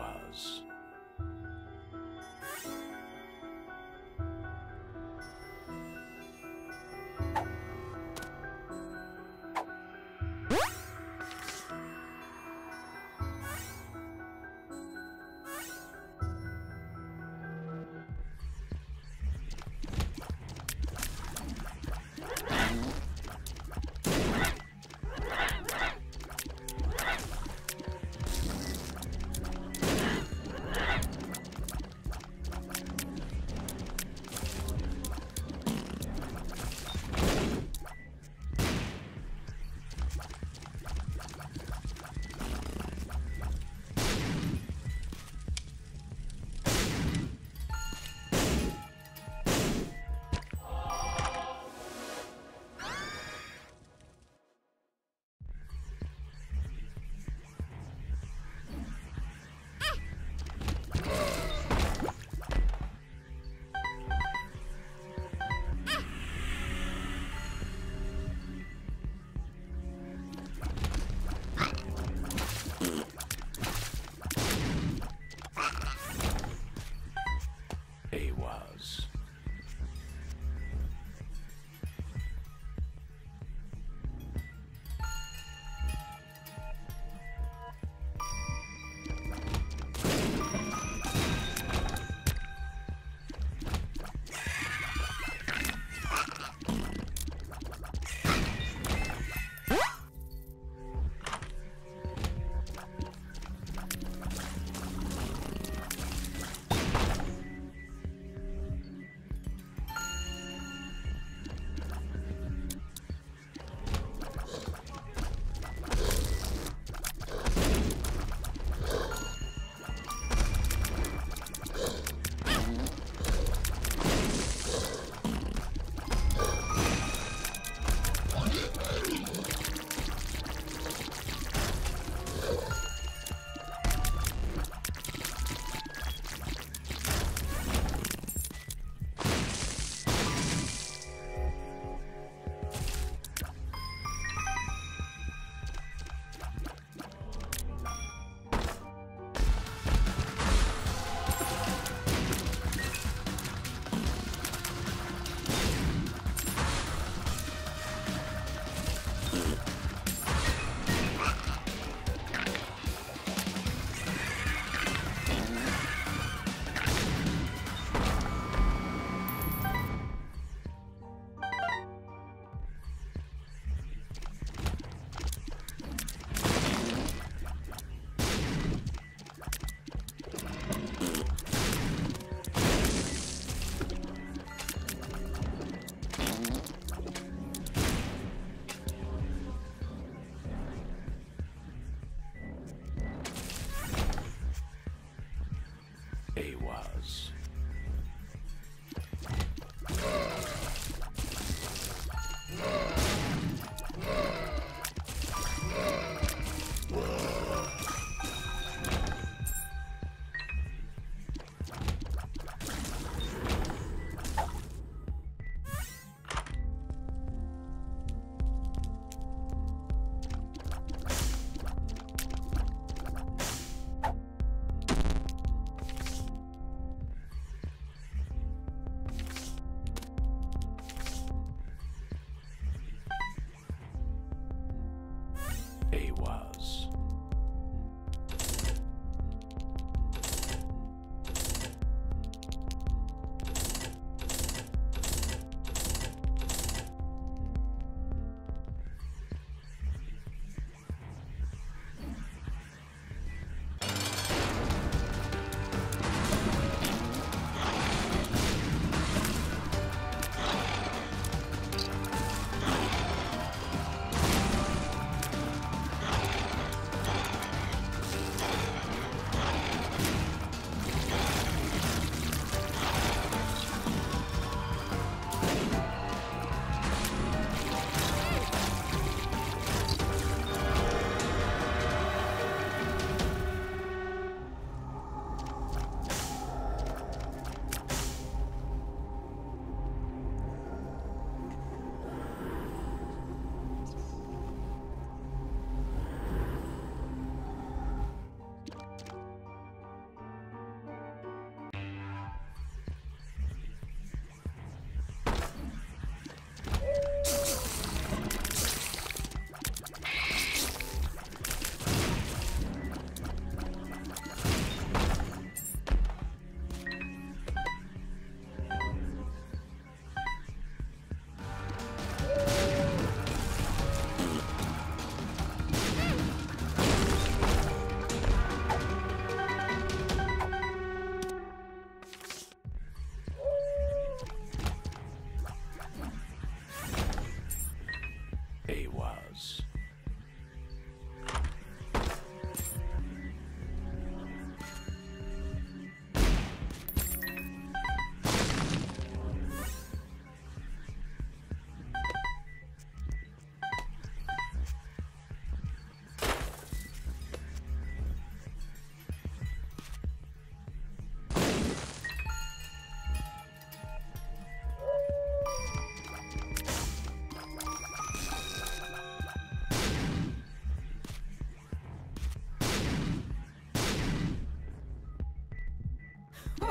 was.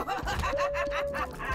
Ha ha ha ha ha ha!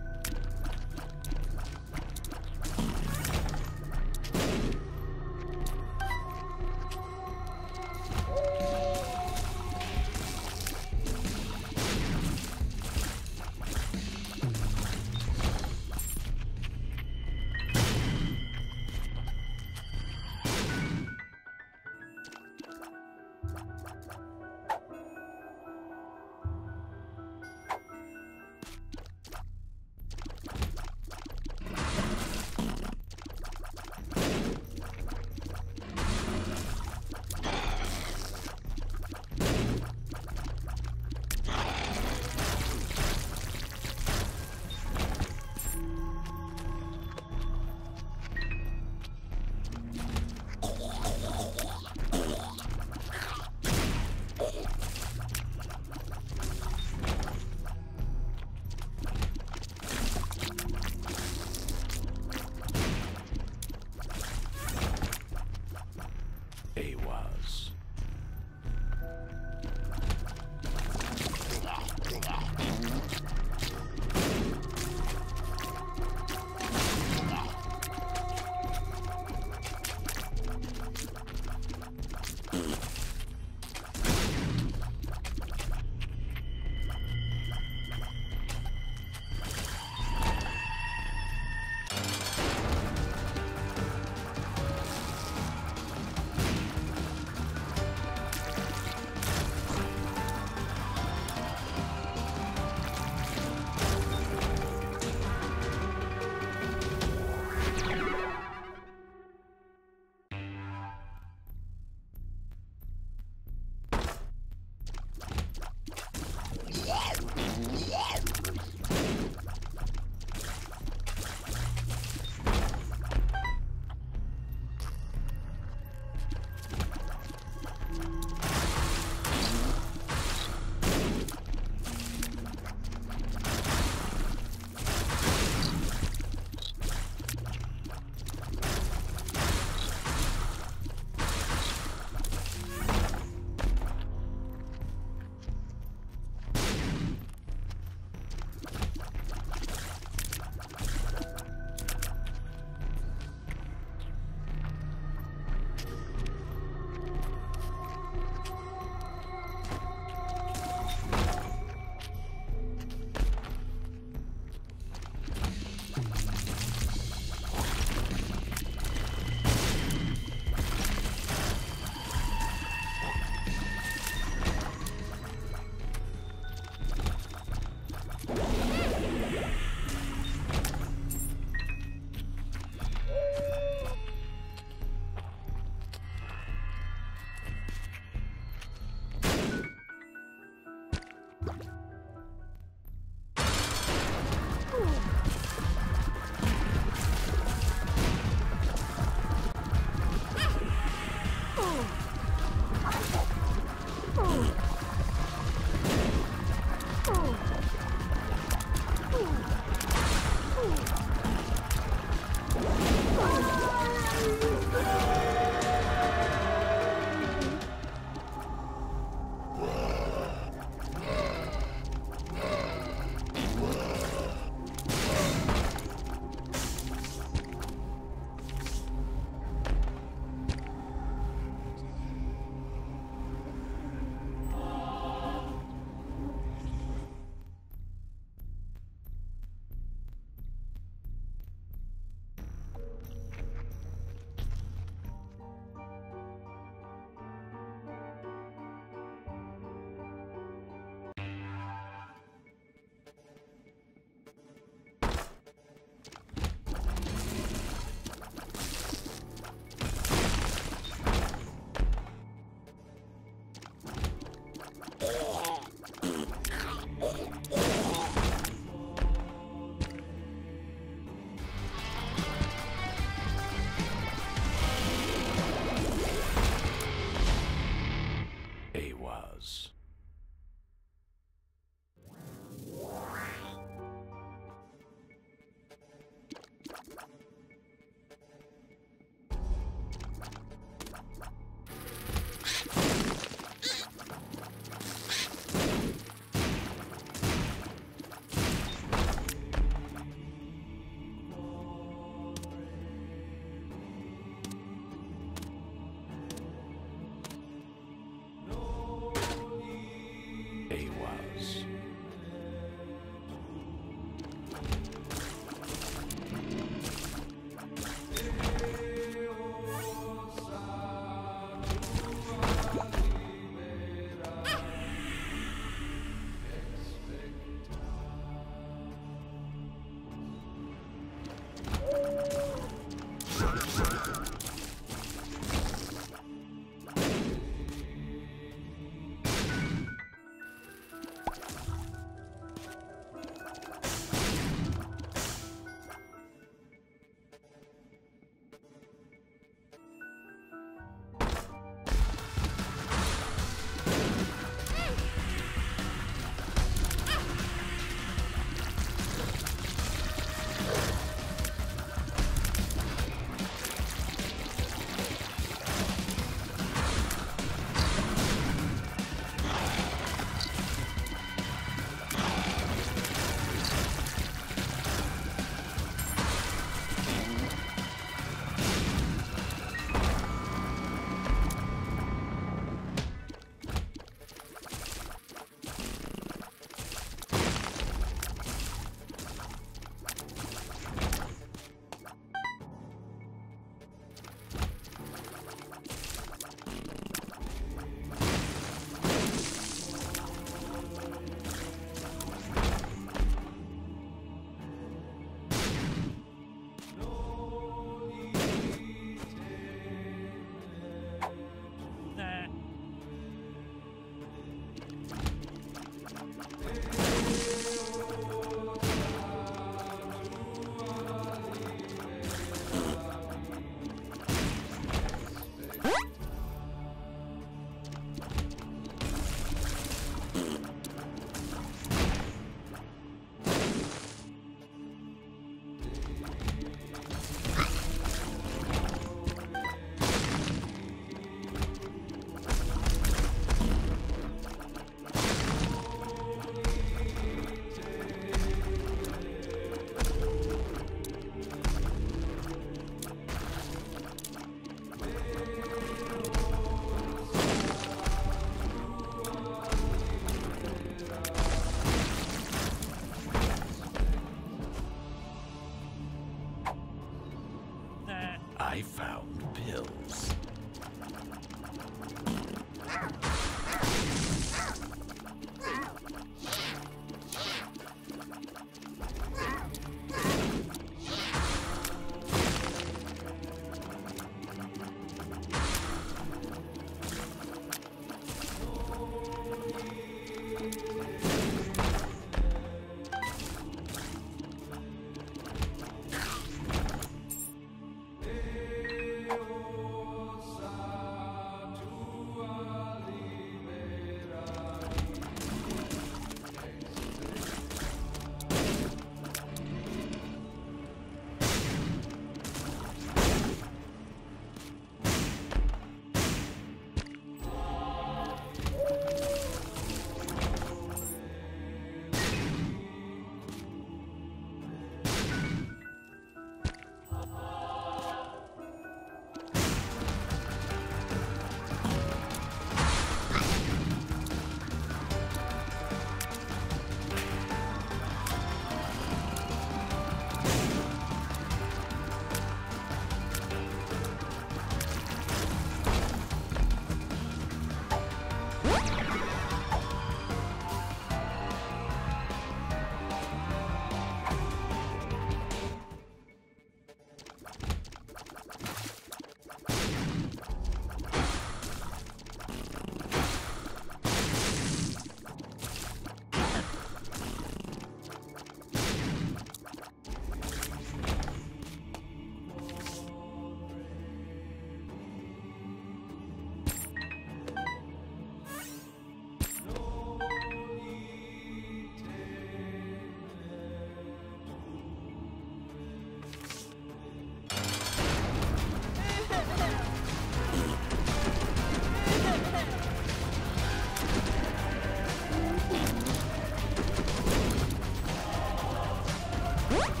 What?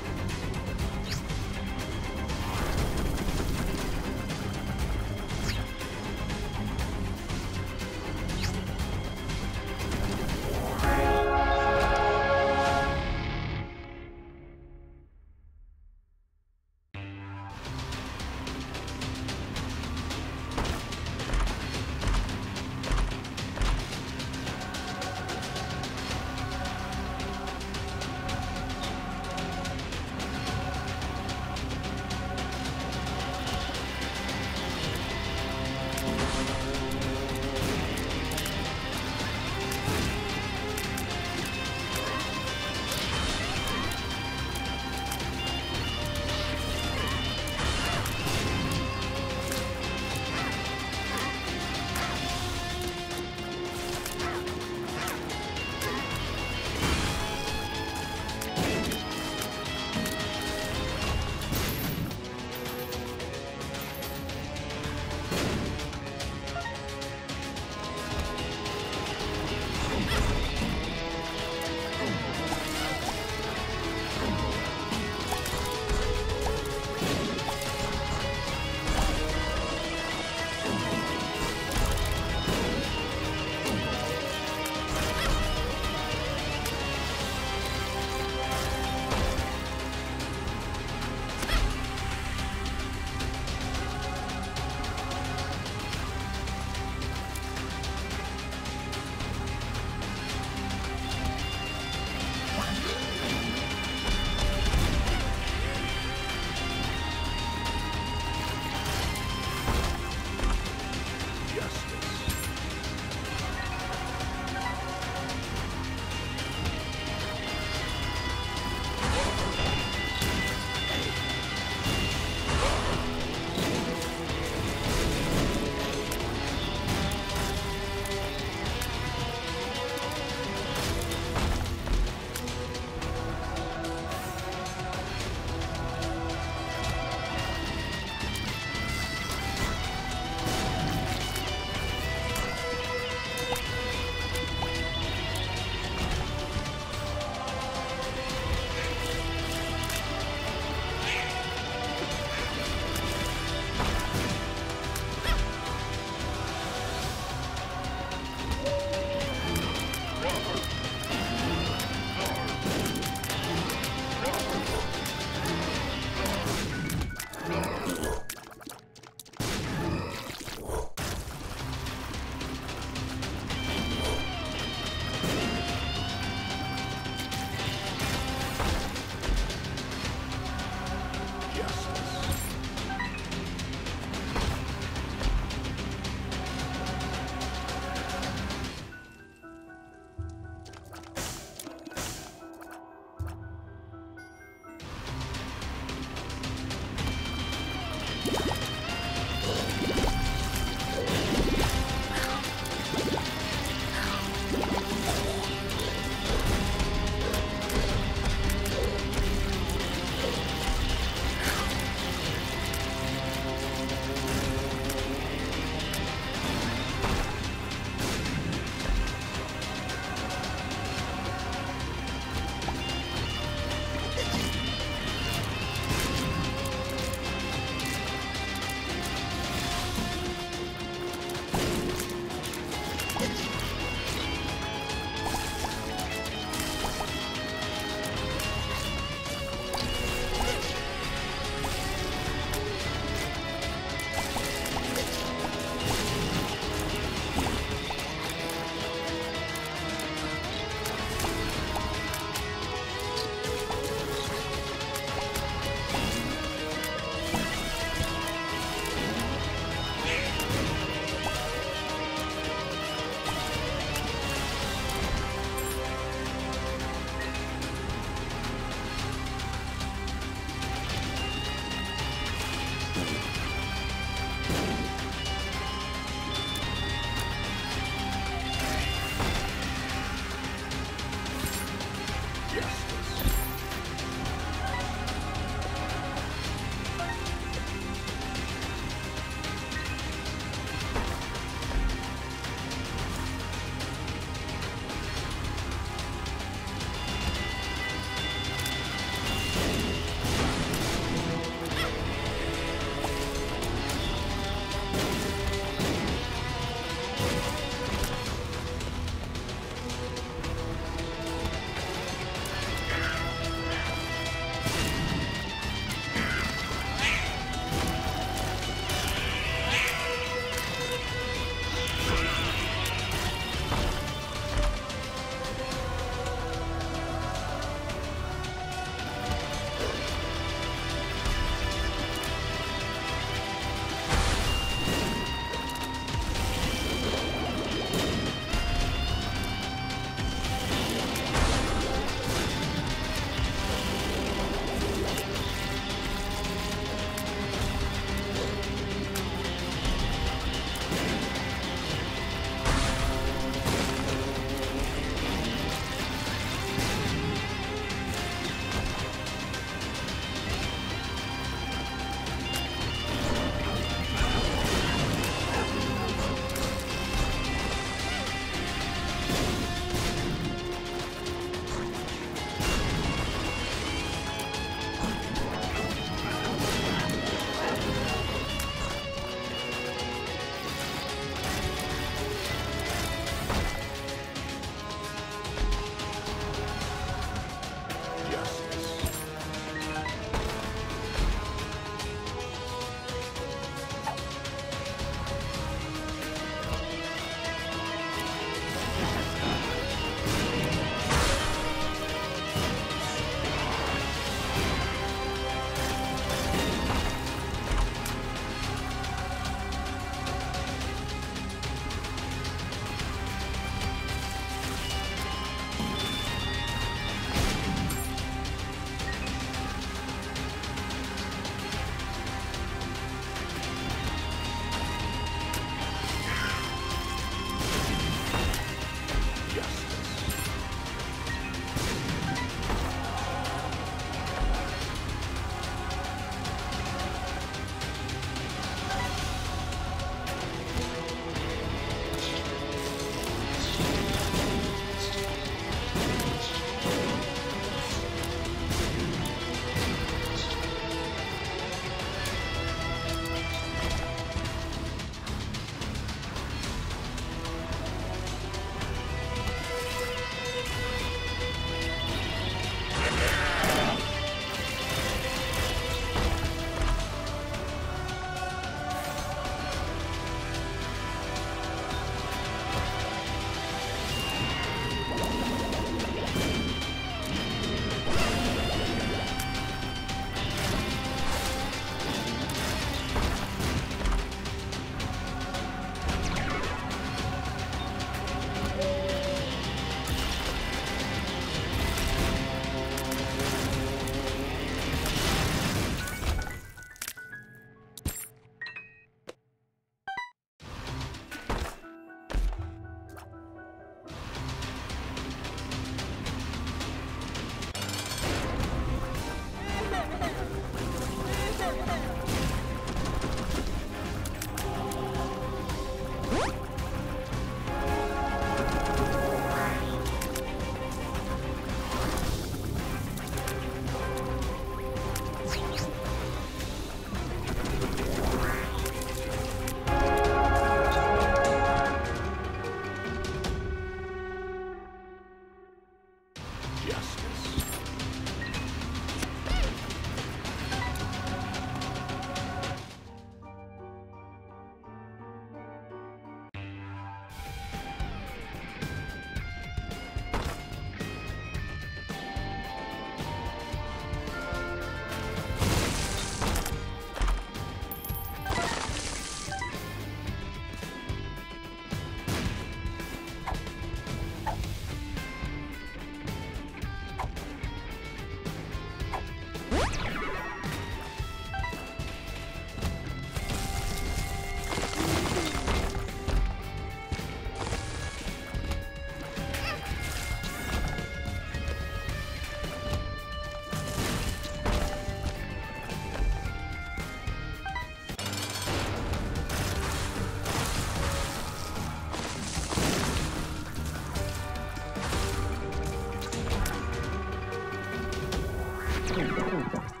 动。